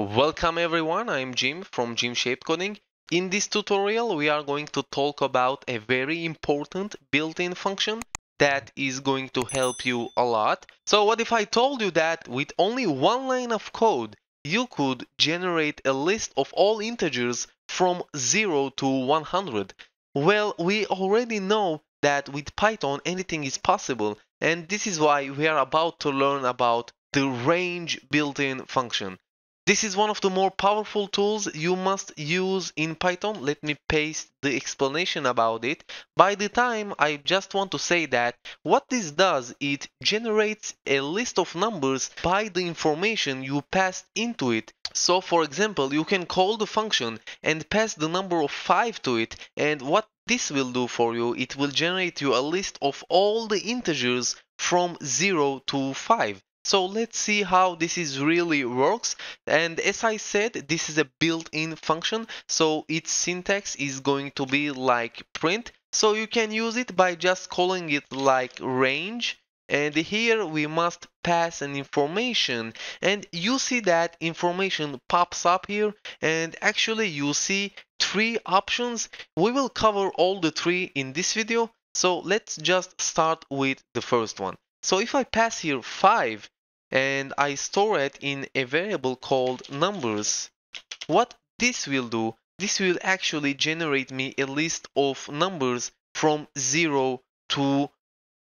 Welcome everyone, I'm Jim from Jim Shaped Coding. In this tutorial we are going to talk about a very important built-in function that is going to help you a lot. So what if I told you that with only one line of code you could generate a list of all integers from 0 to 100? Well, we already know that with Python anything is possible and this is why we are about to learn about the range built-in function. This is one of the more powerful tools you must use in Python. Let me paste the explanation about it. By the time, I just want to say that what this does, it generates a list of numbers by the information you passed into it. So for example, you can call the function and pass the number of 5 to it and what this will do for you, it will generate you a list of all the integers from 0 to 5. So let's see how this is really works. And as I said, this is a built-in function. So its syntax is going to be like print. So you can use it by just calling it like range. And here we must pass an information and you see that information pops up here and actually you see three options. We will cover all the three in this video. So let's just start with the first one. So if I pass here 5 and I store it in a variable called numbers. What this will do, this will actually generate me a list of numbers from 0 to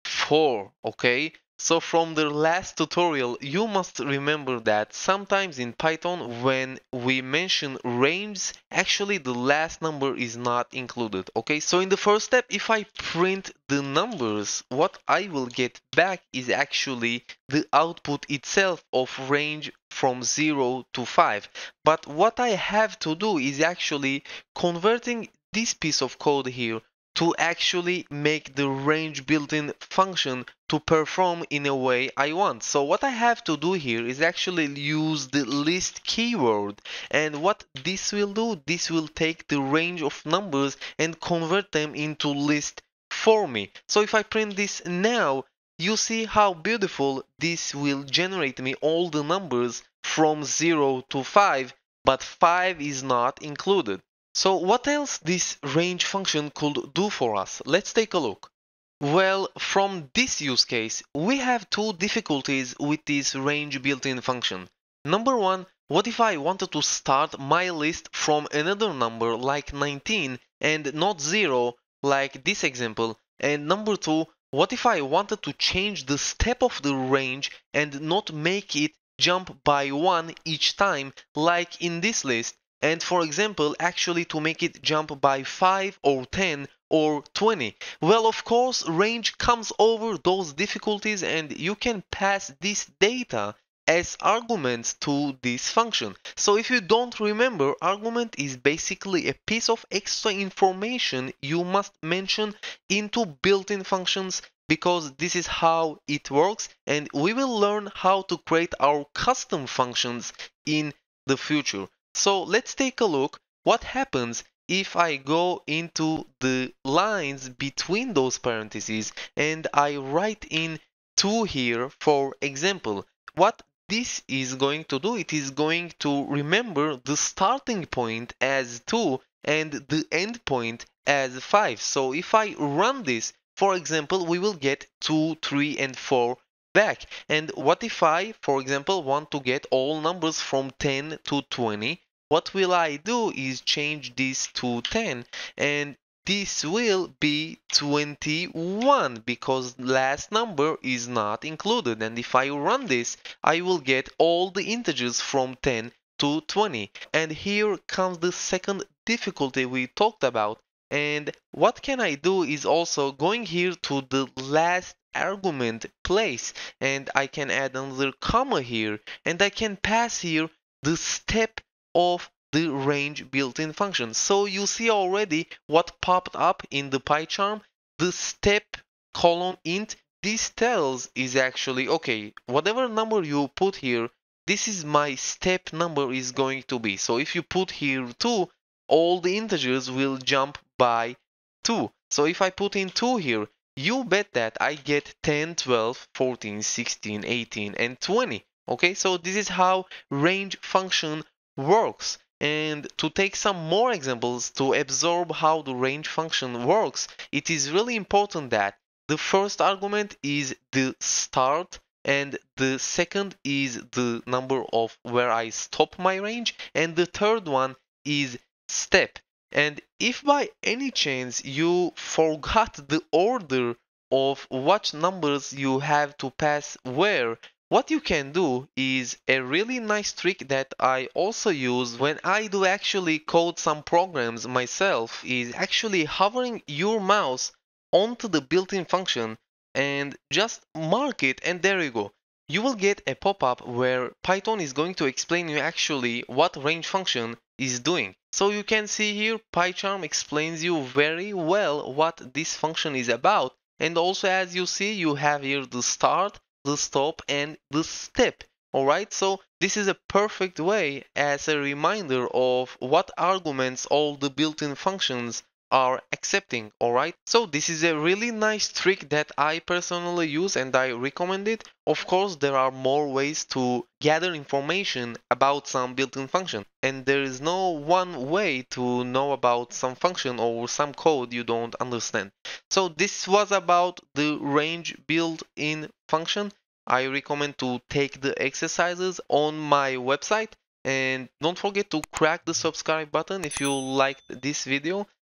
4, okay? So from the last tutorial, you must remember that sometimes in Python, when we mention range, actually the last number is not included. Okay, so in the first step, if I print the numbers, what I will get back is actually the output itself of range from 0 to 5. But what I have to do is actually converting this piece of code here to actually make the range built-in function to perform in a way I want. So what I have to do here is actually use the list keyword and what this will do, this will take the range of numbers and convert them into list for me. So if I print this now, you see how beautiful this will generate me all the numbers from 0 to 5 but 5 is not included. So what else this range function could do for us? Let's take a look. Well, from this use case, we have two difficulties with this range built-in function. Number one, what if I wanted to start my list from another number like 19 and not 0 like this example? And number two, what if I wanted to change the step of the range and not make it jump by 1 each time like in this list? And for example actually to make it jump by 5 or 10 or 20 well of course range comes over those difficulties and you can pass this data as arguments to this function. So if you don't remember, argument is basically a piece of extra information you must mention into built-in functions because this is how it works and we will learn how to create our custom functions in the future. So let's take a look what happens if I go into the lines between those parentheses and I write in 2 here for example. What this is going to do, it is going to remember the starting point as 2 and the end point as 5. So if I run this, for example, we will get 2, 3 and 4 back. And what if I, for example, want to get all numbers from 10 to 20? What will I do is change this to 10 and this will be 21 because last number is not included and if I run this I will get all the integers from 10 to 20 and here comes the second difficulty we talked about and what can I do is also going here to the last argument place and I can add another comma here and I can pass here the step of the range built-in function. So you see already what popped up in the PyCharm. The step colon int, this tells is actually, okay, whatever number you put here, this is my step number is going to be. So if you put here 2, all the integers will jump by 2. So if I put in 2 here, you bet that I get 10, 12, 14, 16, 18, and 20. Okay, so this is how range function works. And to take some more examples to absorb how the range function works, it is really important that the first argument is the start and the second is the number of where I stop my range and the third one is step. And if by any chance you forgot the order of what numbers you have to pass where, what you can do is a really nice trick that I also use when I do actually code some programs myself is actually hovering your mouse onto the built-in function and just mark it and there you go. You will get a pop-up where Python is going to explain you actually what range function is doing. So you can see here PyCharm explains you very well what this function is about and also as you see you have here the start the stop and the step. Alright so this is a perfect way as a reminder of what arguments all the built-in functions are accepting alright? So this is a really nice trick that I personally use and I recommend it. Of course there are more ways to gather information about some built-in function and there is no one way to know about some function or some code you don't understand. So this was about the range built-in function. I recommend to take the exercises on my website and don't forget to crack the subscribe button if you liked this video